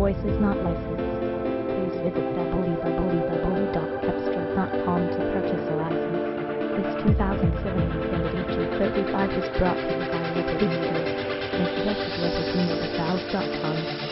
voice is not licensed. Please visit www.cepstral.com to purchase a license. This 2007 Infiniti G35 is brought to you by Liberty with and team at valve.com.